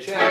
Cheers.